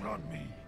front me.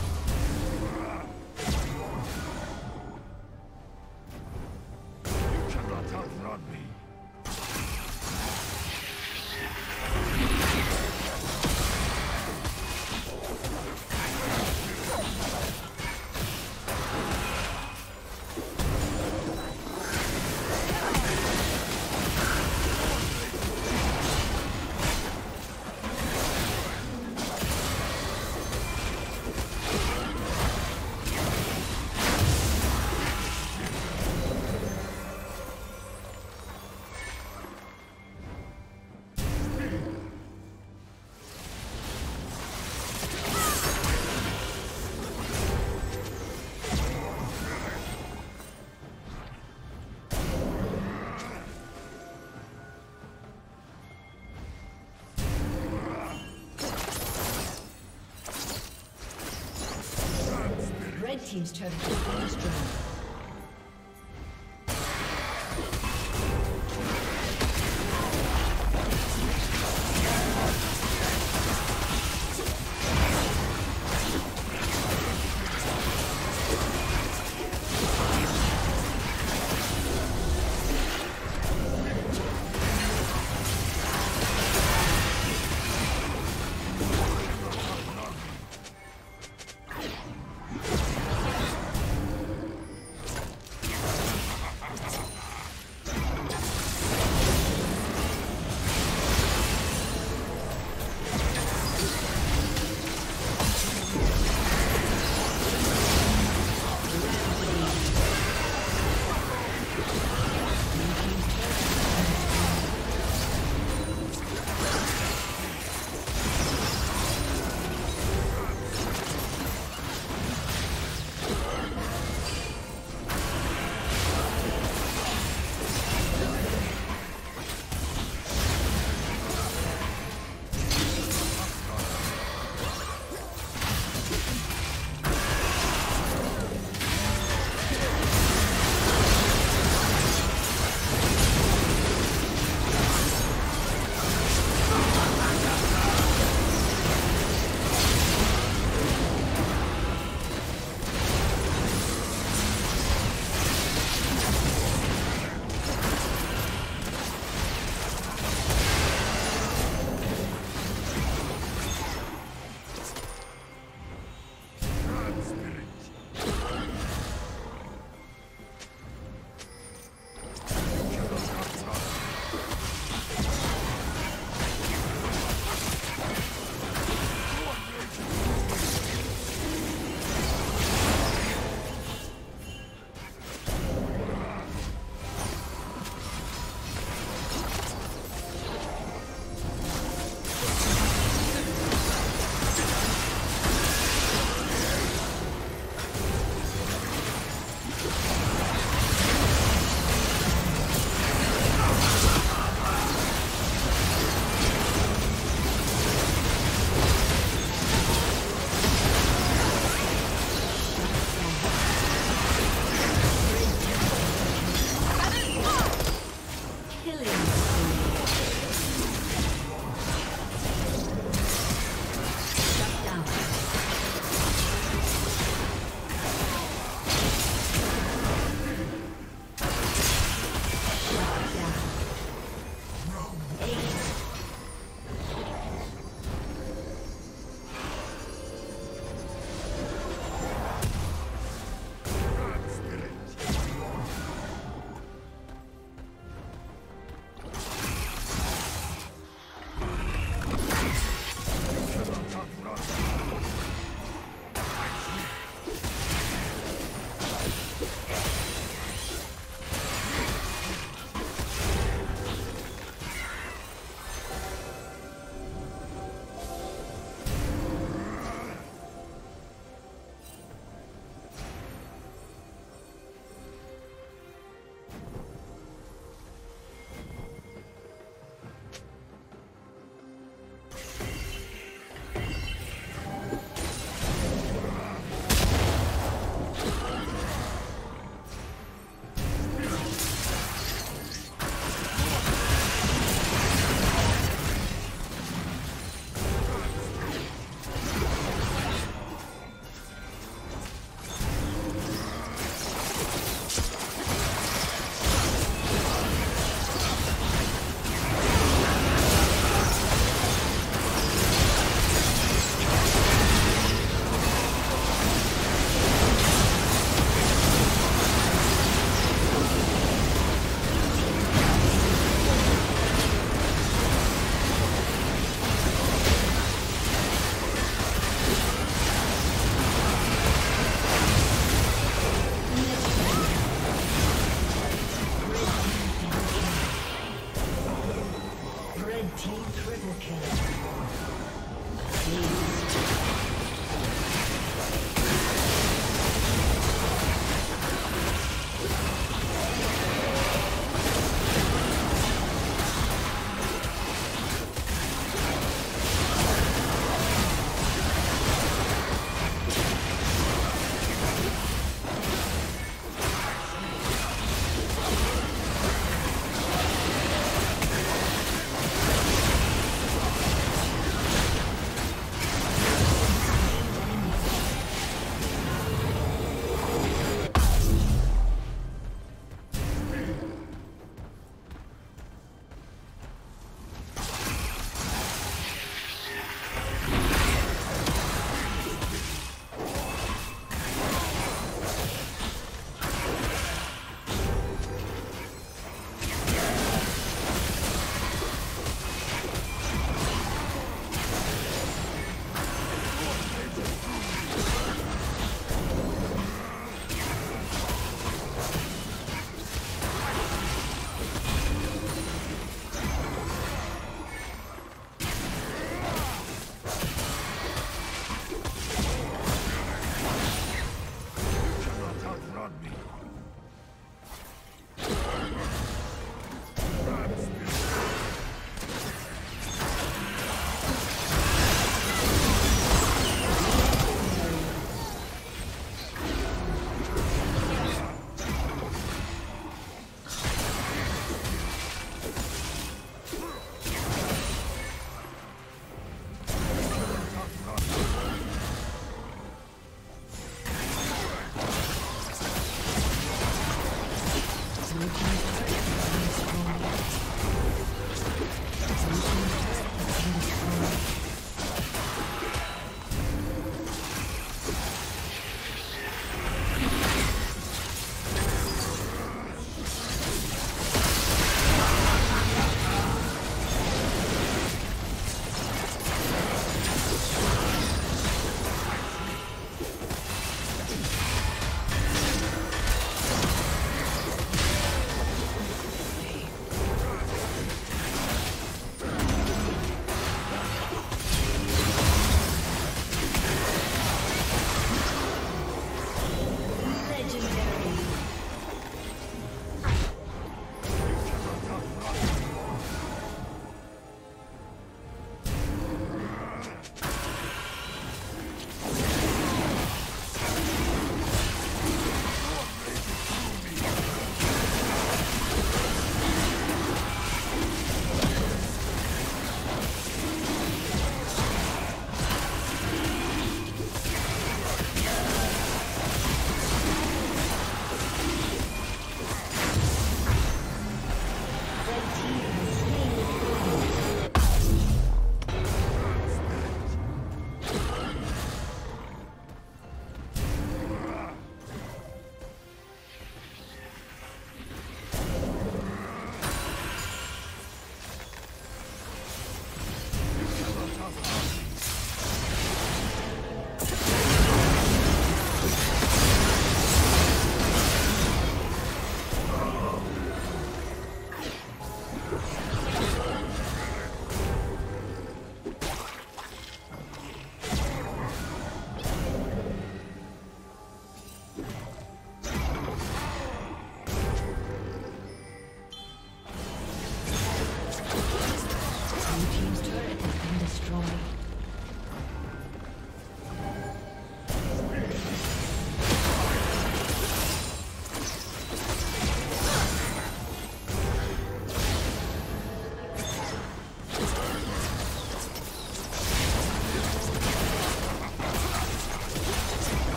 team's turn to the destroyed.